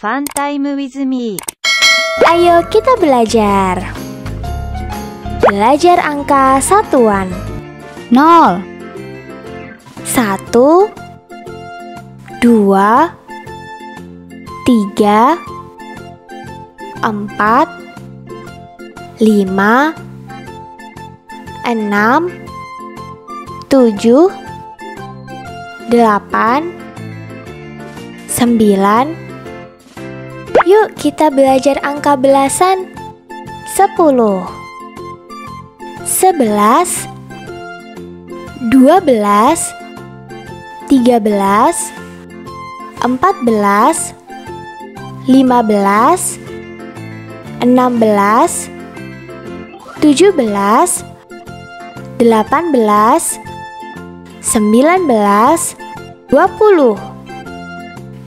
Fun time with me. Ayo kita belajar. Belajar angka satuan. Nol, Satu, dua, tiga, empat, lima, enam, tujuh, delapan, sembilan. Yuk kita belajar angka belasan. Sepuluh, sebelas, dua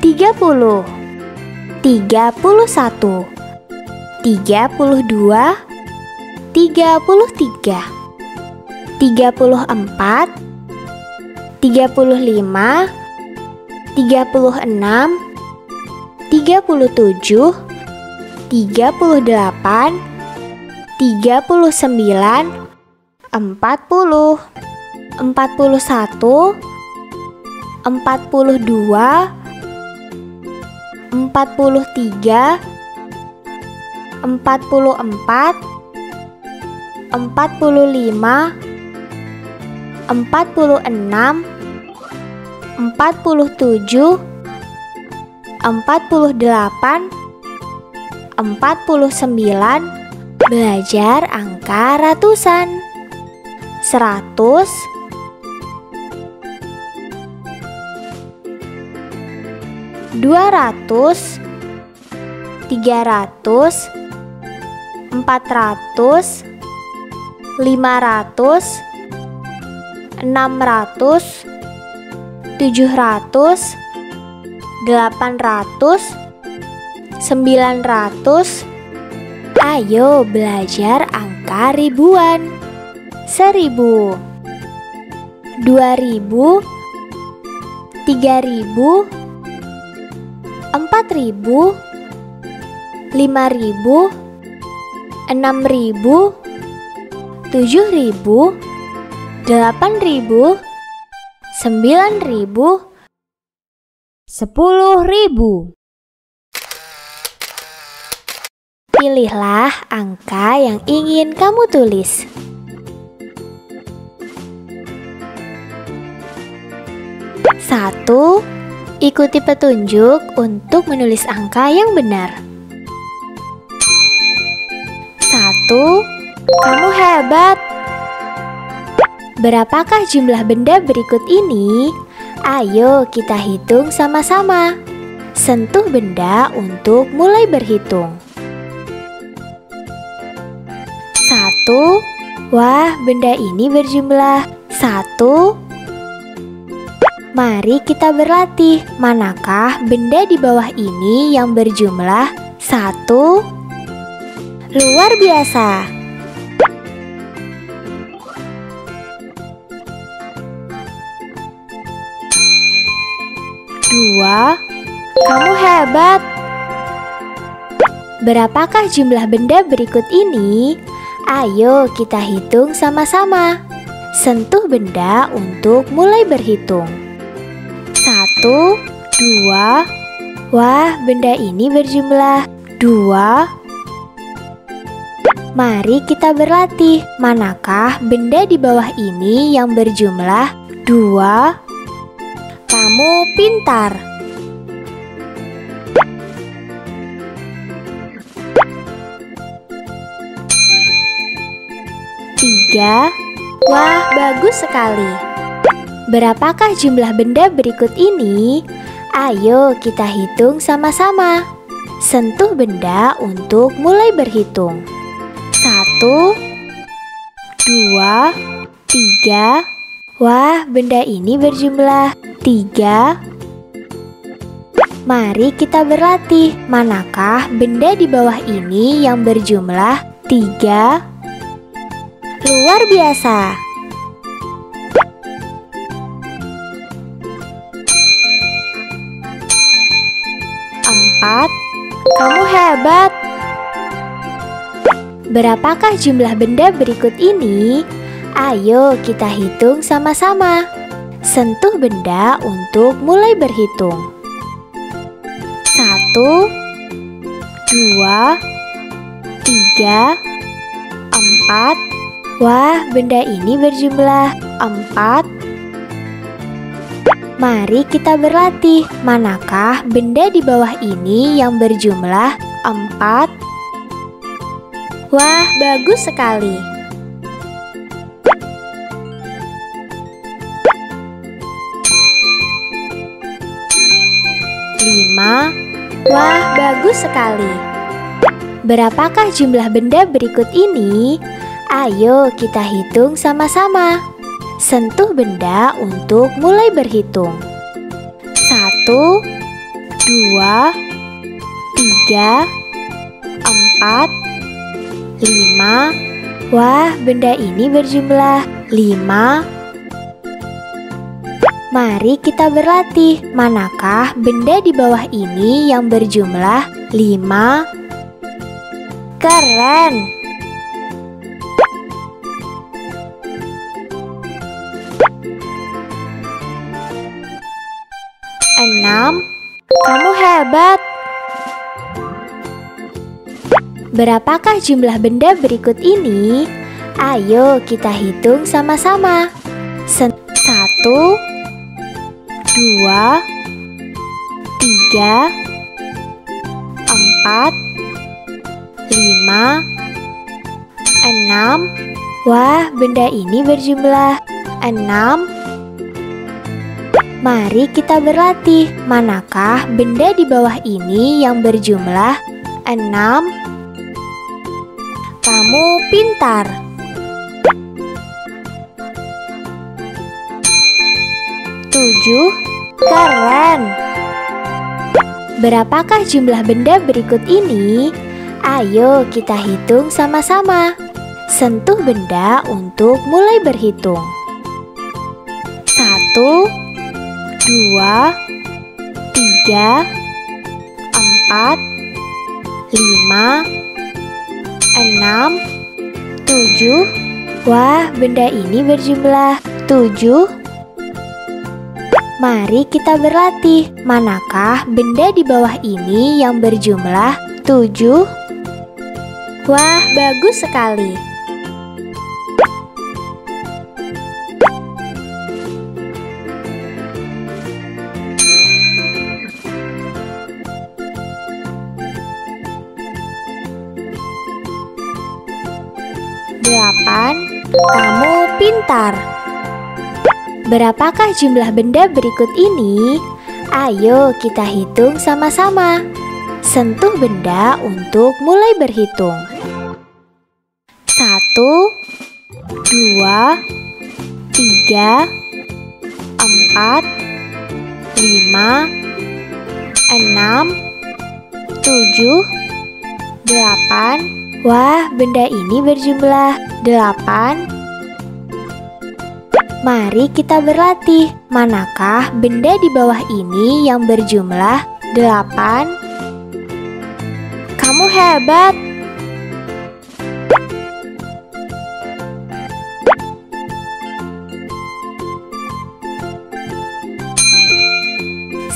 tiga puluh, tiga puluh satu, tiga puluh dua, tiga puluh tiga, tiga puluh empat, tiga puluh lima, tiga puluh enam, tiga puluh tujuh, tiga puluh delapan, tiga puluh sembilan, empat puluh, empat puluh satu, empat puluh dua empat puluh tiga, empat puluh empat, empat puluh lima, empat puluh enam, empat puluh tujuh, empat puluh delapan, empat puluh sembilan, belajar angka ratusan. Seratus, 200 300 400 500 600 700 800 900 Ayo belajar angka ribuan. seribu dua 1000 2000 3000 empat ribu, lima ribu, enam ribu, tujuh ribu, delapan ribu, sembilan ribu, sepuluh ribu. Pilihlah angka yang ingin kamu tulis. Satu, ikuti petunjuk untuk menulis angka yang benar. Satu, kamu hebat. Berapakah jumlah benda berikut ini? Ayo kita hitung sama-sama. Sentuh benda untuk mulai berhitung. Satu, wah benda ini berjumlah satu, Mari kita berlatih. Manakah benda di bawah ini yang berjumlah satu? Luar biasa. Dua, kamu hebat. Berapakah jumlah benda berikut ini? Ayo kita hitung sama-sama. Sentuh benda untuk mulai berhitung. Satu, dua. Wah, benda ini berjumlah dua. Mari kita berlatih. Manakah benda di bawah ini yang berjumlah dua? Kamu pintar. Tiga. Wah, bagus sekali. Berapakah jumlah benda berikut ini? Ayo kita hitung sama-sama. Sentuh benda untuk mulai berhitung. Satu, dua, tiga. Wah, benda ini berjumlah tiga. Mari kita berlatih. Manakah benda di bawah ini yang berjumlah tiga? Luar biasa. Empat. Kamu hebat. Berapakah jumlah benda berikut ini? Ayo kita hitung sama-sama. Sentuh benda untuk mulai berhitung. Satu, dua, tiga, empat. Wah, benda ini berjumlah empat. Mari kita berlatih. Manakah benda di bawah ini yang berjumlah empat? Wah, bagus sekali. Lima. Wah, bagus sekali. Berapakah jumlah benda berikut ini? Ayo kita hitung sama-sama. Sentuh benda untuk mulai berhitung. Satu, dua, tiga, empat, lima. Wah, benda ini berjumlah lima. Mari kita berlatih. Manakah benda di bawah ini yang berjumlah 5? Keren! Enam, kamu hebat. Berapakah jumlah benda berikut ini? Ayo kita hitung sama-sama. Satu, dua, tiga, empat, lima, enam. Wah, benda ini berjumlah enam. Mari kita berlatih. Manakah benda di bawah ini yang berjumlah enam? Kamu pintar. Tujuh, keren. Berapakah jumlah benda berikut ini? Ayo kita hitung sama-sama. Sentuh benda untuk mulai berhitung. Satu, dua, tiga, empat, lima, enam, tujuh. Wah, benda ini berjumlah tujuh. Mari kita berlatih. Manakah benda di bawah ini yang berjumlah 7? Wah, bagus sekali. Delapan, kamu pintar. Berapakah jumlah benda berikut ini? Ayo kita hitung sama-sama. Sentuh benda untuk mulai berhitung. Satu, dua, tiga, empat, lima, enam, tujuh, delapan. Wah, benda ini berjumlah delapan. Mari kita berlatih. Manakah benda di bawah ini yang berjumlah 8? Kamu hebat.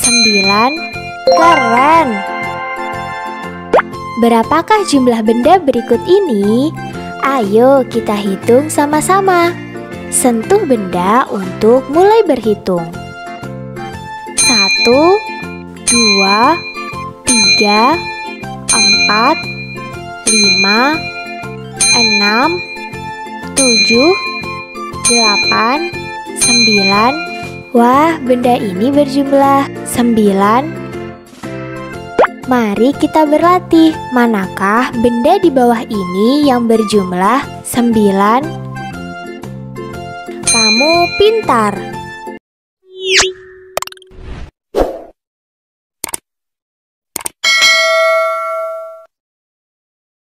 Sembilan, keren. Berapakah jumlah benda berikut ini? Ayo kita hitung sama-sama. Sentuh benda untuk mulai berhitung. Satu, dua, tiga, empat, lima, enam, tujuh, delapan, sembilan. Wah, benda ini berjumlah sembilan. Mari kita berlatih. Manakah benda di bawah ini yang berjumlah sembilan? Kamu pintar.